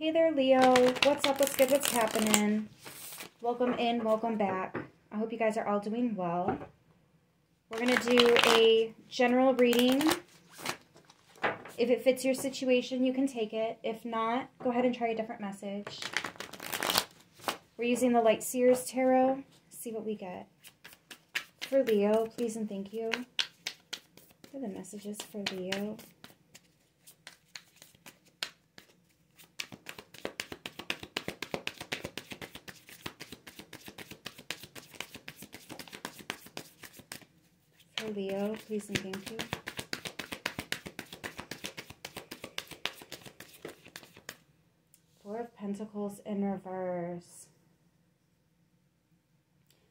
Hey there, Leo. What's up? What's good? What's happening? Welcome in. Welcome back. I hope you guys are all doing well. We're going to do a general reading. If it fits your situation, you can take it. If not, go ahead and try a different message. We're using the Light Seers Tarot. See what we get. For Leo, please and thank you. For the messages for Leo. Leo, please and thank you. Four of Pentacles in reverse.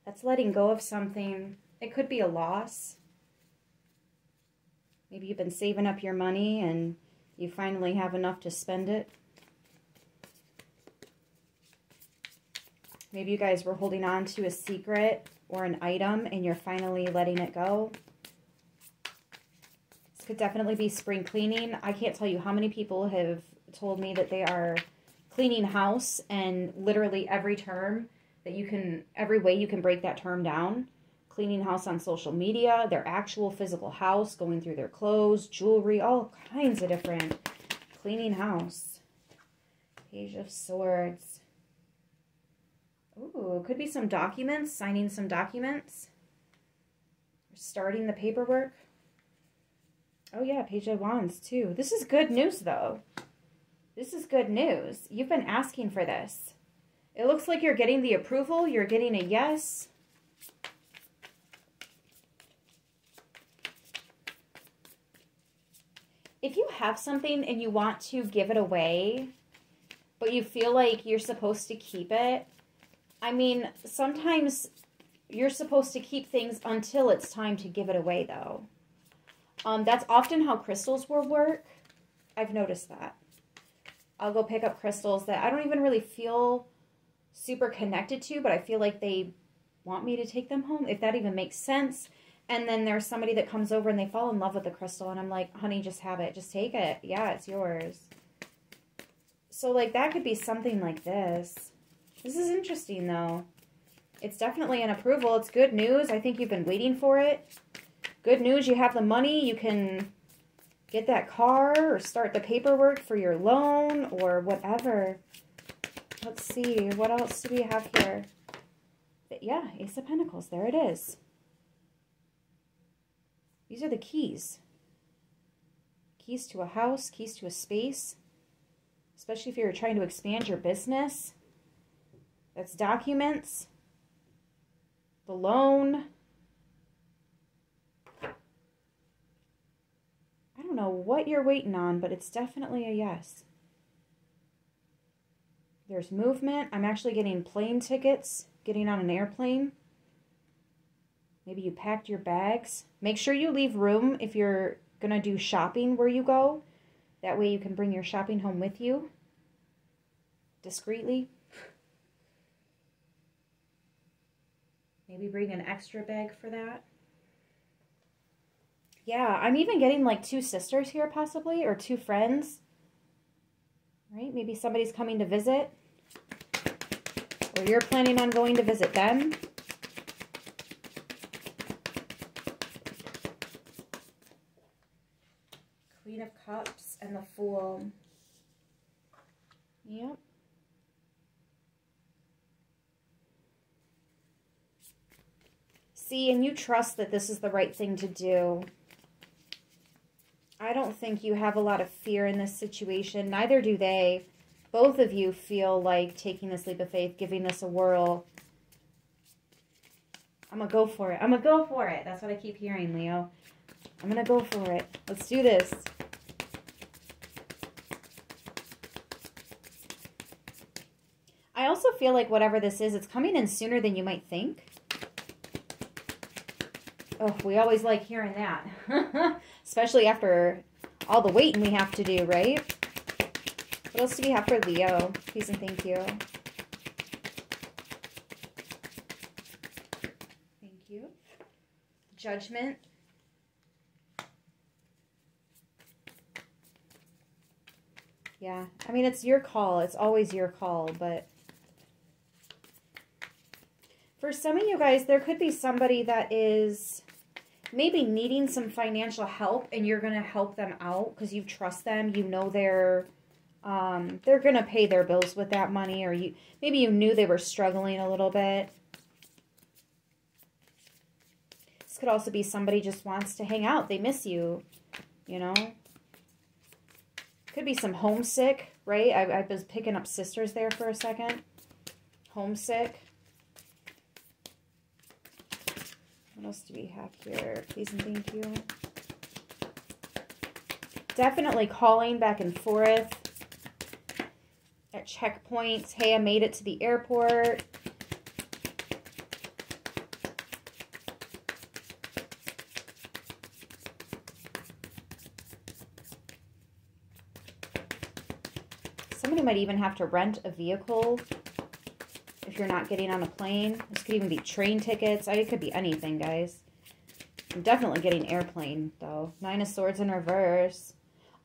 That's letting go of something. It could be a loss. Maybe you've been saving up your money and you finally have enough to spend it. Maybe you guys were holding on to a secret or an item and you're finally letting it go. Could definitely be spring cleaning. I can't tell you how many people have told me that they are cleaning house and literally every term that you can, every way you can break that term down. Cleaning house on social media, their actual physical house, going through their clothes, jewelry, all kinds of different cleaning house. Page of Swords. Ooh, could be some documents, signing some documents. Starting the paperwork. Oh yeah, Page of Wands too. This is good news though. This is good news. You've been asking for this. It looks like you're getting the approval. You're getting a yes. If you have something and you want to give it away, but you feel like you're supposed to keep it, I mean, sometimes you're supposed to keep things until it's time to give it away, though. Um, that's often how crystals will work. I've noticed that. I'll go pick up crystals that I don't even really feel super connected to, but I feel like they want me to take them home, if that even makes sense. And then there's somebody that comes over and they fall in love with the crystal, and I'm like, honey, just have it. Just take it. Yeah, it's yours. So, like, that could be something like this. This is interesting, though. It's definitely an approval. It's good news. I think you've been waiting for it. Good news, you have the money. You can get that car or start the paperwork for your loan or whatever. Let's see. What else do we have here? Yeah, Ace of Pentacles. There it is. These are the keys. Keys to a house, keys to a space. Especially if you're trying to expand your business. That's documents. The loan. I don't know what you're waiting on, but it's definitely a yes. There's movement. I'm actually getting plane tickets, getting on an airplane. Maybe you packed your bags. Make sure you leave room if you're going to do shopping where you go. That way you can bring your shopping home with you discreetly. Maybe bring an extra bag for that. Yeah, I'm even getting like two sisters here possibly, or two friends. Right? Maybe somebody's coming to visit. Or you're planning on going to visit them. Queen of Cups and the Fool. Yep. See, and you trust that this is the right thing to do. I don't think you have a lot of fear in this situation. Neither do they. Both of you feel like taking this leap of faith, giving this a whirl. I'm going to go for it. I'm going to go for it. That's what I keep hearing, Leo. I'm going to go for it. Let's do this. I also feel like whatever this is, it's coming in sooner than you might think. Oh, we always like hearing that. Especially after all the waiting we have to do, right? What else do we have for Leo? Please and thank you. Thank you. Judgment. Yeah. I mean, it's your call. It's always your call, but for some of you guys, there could be somebody that is maybe needing some financial help and you're going to help them out because you trust them. You know they're um, they're going to pay their bills with that money or you maybe you knew they were struggling a little bit. This could also be somebody just wants to hang out. They miss you, you know. Could be some homesick, right? I, I was picking up sisters there for a second. Homesick. What else do we have here? Please and thank you. Definitely calling back and forth at checkpoints. Hey, I made it to the airport. Somebody might even have to rent a vehicle if you're not getting on a plane. This could even be train tickets. It could be anything, guys. I'm definitely getting airplane, though. Nine of Swords in reverse.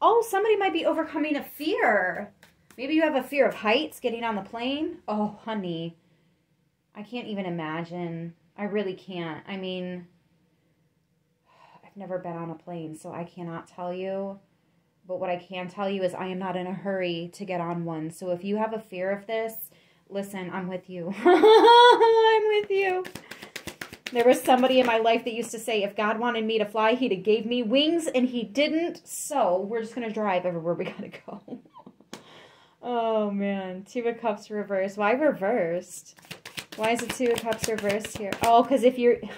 Oh, somebody might be overcoming a fear. Maybe you have a fear of heights getting on the plane. Oh, honey. I can't even imagine. I really can't. I mean, I've never been on a plane, so I cannot tell you. But what I can tell you is I am not in a hurry to get on one. So if you have a fear of this, listen, I'm with you. I'm with you. There was somebody in my life that used to say, if God wanted me to fly, he'd have gave me wings, and he didn't. So we're just going to drive everywhere we got to go. oh, man. Two of Cups reversed. Why reversed? Why is the Two of Cups reversed here? Oh, because if you're...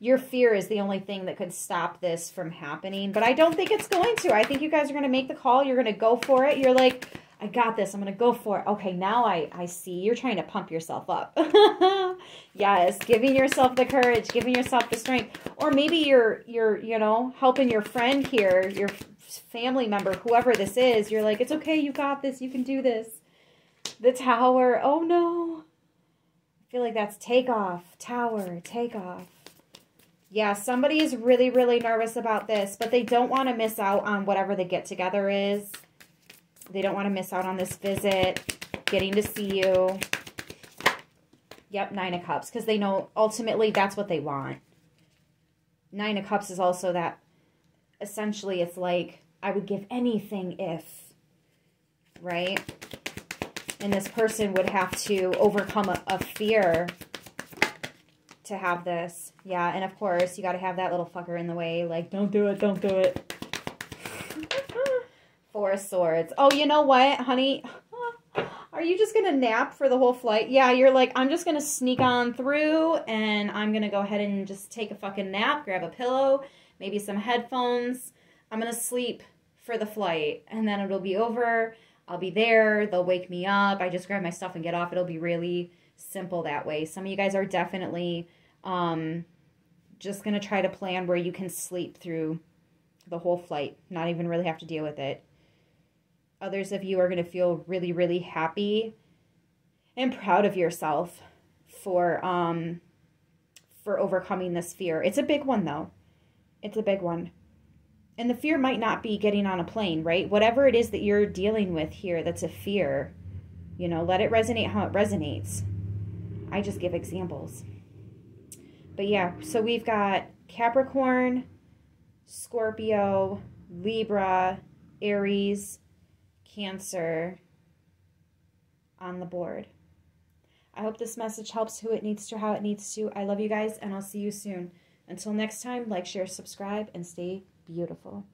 your fear is the only thing that could stop this from happening. But I don't think it's going to. I think you guys are going to make the call. You're going to go for it. You're like, I got this. I'm going to go for it. Okay, now I, I see. You're trying to pump yourself up. yes, giving yourself the courage, giving yourself the strength. Or maybe you're, you're, you know, helping your friend here, your family member, whoever this is. You're like, it's okay. You got this. You can do this. The tower. Oh, no. I feel like that's takeoff. Tower. Takeoff. Yeah, somebody is really, really nervous about this, but they don't want to miss out on whatever the get-together is. They don't want to miss out on this visit, getting to see you. Yep, Nine of Cups, because they know ultimately that's what they want. Nine of Cups is also that, essentially, it's like, I would give anything if, right? And this person would have to overcome a, a fear to have this. Yeah, and of course, you got to have that little fucker in the way. Like, don't do it, don't do it. Four of Swords. Oh, you know what, honey? Are you just going to nap for the whole flight? Yeah, you're like, I'm just going to sneak on through and I'm going to go ahead and just take a fucking nap, grab a pillow, maybe some headphones. I'm going to sleep for the flight and then it'll be over. I'll be there. They'll wake me up. I just grab my stuff and get off. It'll be really simple that way. Some of you guys are definitely um, just going to try to plan where you can sleep through the whole flight, not even really have to deal with it. Others of you are going to feel really, really happy and proud of yourself for um, for overcoming this fear. It's a big one, though. It's a big one. And the fear might not be getting on a plane, right? Whatever it is that you're dealing with here that's a fear, you know, let it resonate how it resonates. I just give examples. But yeah, so we've got Capricorn, Scorpio, Libra, Aries, Cancer on the board. I hope this message helps who it needs to, how it needs to. I love you guys, and I'll see you soon. Until next time, like, share, subscribe, and stay beautiful.